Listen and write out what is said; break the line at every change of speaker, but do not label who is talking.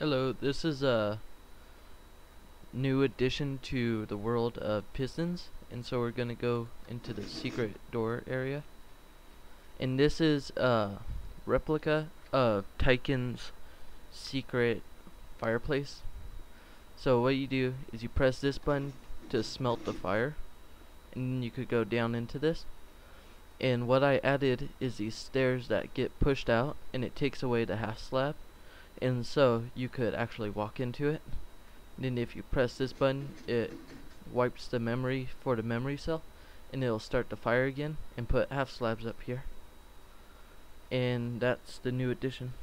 Hello, this is a new addition to the world of pistons and so we're gonna go into the secret door area. And this is a replica of Tyken's secret fireplace. So what you do is you press this button to smelt the fire and you could go down into this. And what I added is these stairs that get pushed out and it takes away the half slab and so you could actually walk into it. Then if you press this button it wipes the memory for the memory cell and it'll start the fire again and put half slabs up here. And that's the new addition